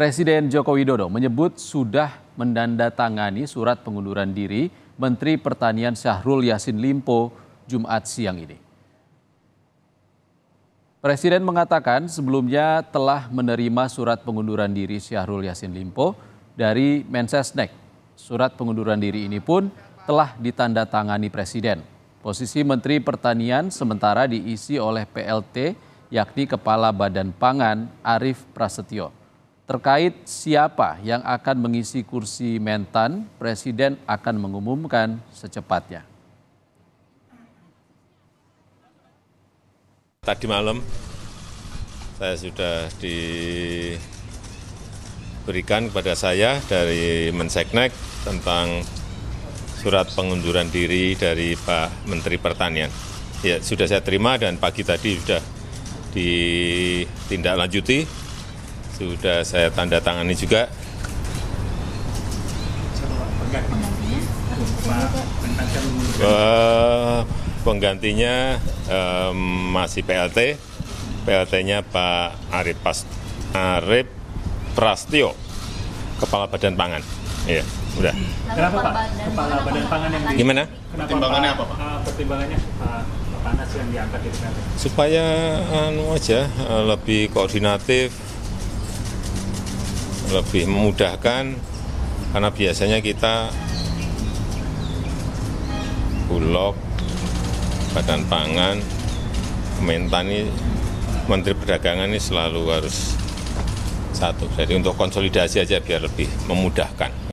Presiden Joko Widodo menyebut sudah mendandatangani surat pengunduran diri Menteri Pertanian Syahrul Yassin Limpo Jumat siang ini. Presiden mengatakan sebelumnya telah menerima surat pengunduran diri Syahrul Yassin Limpo dari Mensesnek. Surat pengunduran diri ini pun telah ditandatangani Presiden. Posisi Menteri Pertanian sementara diisi oleh PLT yakni Kepala Badan Pangan Arief Prasetyo. Terkait siapa yang akan mengisi kursi Mentan, Presiden akan mengumumkan secepatnya. Tadi malam saya sudah diberikan kepada saya dari Menseknek tentang surat pengunduran diri dari Pak Menteri Pertanian. Ya, sudah saya terima dan pagi tadi sudah ditindaklanjuti, sudah saya tanda tangani juga. Uh, penggantinya uh, masih PLT, PLT-nya Pak Arif, Pas, Arif Prastio, Kepala Badan Pangan. Iya. Udah. Kenapa Pak Kepala Badan Pangan yang di... Gimana? Kenapa Pertimbangannya apa, Pak? uh, pertimbangannya Pak Panas yang diangkat di PLT? Supaya anu aja eh, lebih koordinatif, lebih memudahkan karena biasanya kita Bulog, Badan Pangan, Kementan ini Menteri Perdagangan ini selalu harus satu. Jadi untuk konsolidasi aja biar lebih memudahkan.